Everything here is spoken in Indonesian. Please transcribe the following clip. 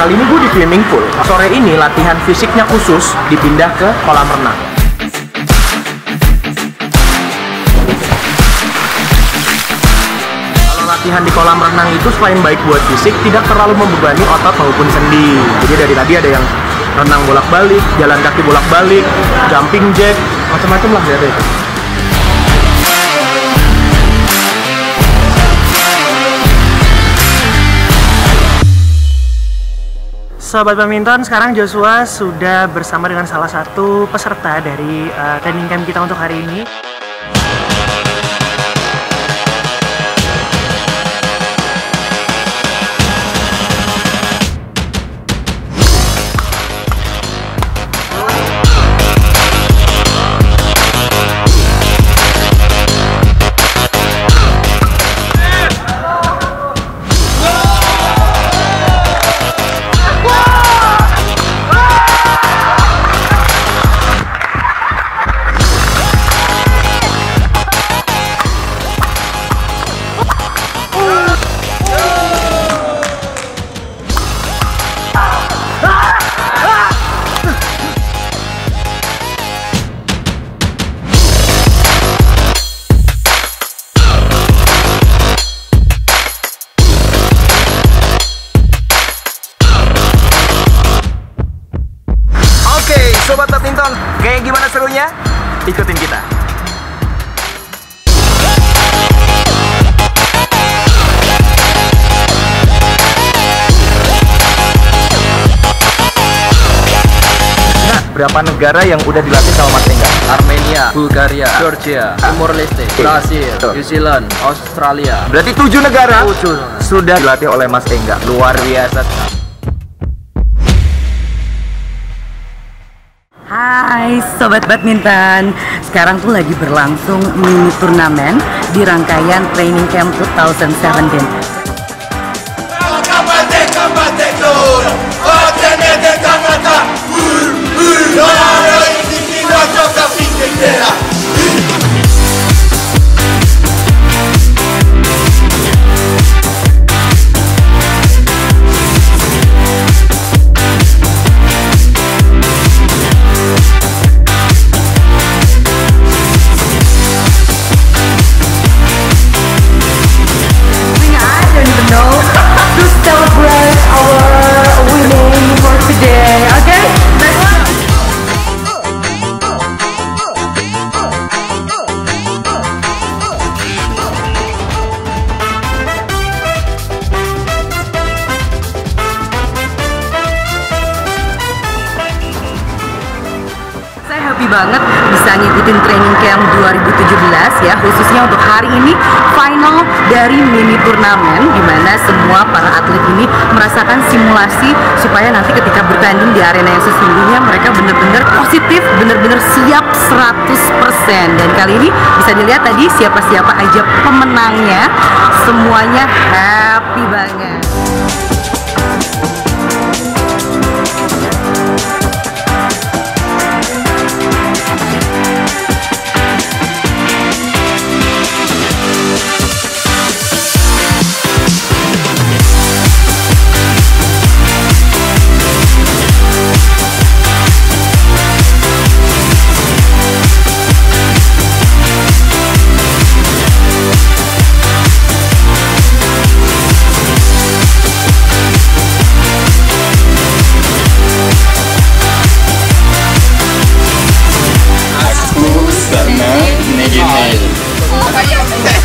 Kali ini gue di swimming pool. Sore ini latihan fisiknya khusus dipindah ke kolam renang. Kalau latihan di kolam renang itu selain baik buat fisik, tidak terlalu membebani otot maupun sendi. Jadi dari tadi ada yang renang bolak-balik, jalan kaki bolak-balik, jumping jack, macam-macam lah ya itu. Sobat badminton, sekarang Joshua sudah bersama dengan salah satu peserta dari uh, training camp kita untuk hari ini. Sobat badminton, kayak gimana serunya? Ikutin kita. Nah, berapa negara yang udah dilatih sama Mas Engga? Armenia, Bulgaria, Georgia, Timor Leste, Brasil. New Zealand, Australia. Berarti tujuh negara Tujuh. sudah dilatih oleh Mas Engga. Luar biasa. Hai Sobat Badminton Sekarang tuh lagi berlangsung mini turnamen di rangkaian Training Camp 2017 Combate, combate, loro! Saya happy banget bisa ngikutin training camp 2017 ya khususnya untuk hari ini final dari mini turnamen di mana semua para atlet ini merasakan simulasi supaya nanti ketika bertanding di arena yang sesungguhnya mereka benar-benar positif, benar-benar siap 100% dan kali ini bisa dilihat tadi siapa-siapa aja pemenangnya semuanya happy banget. Oh,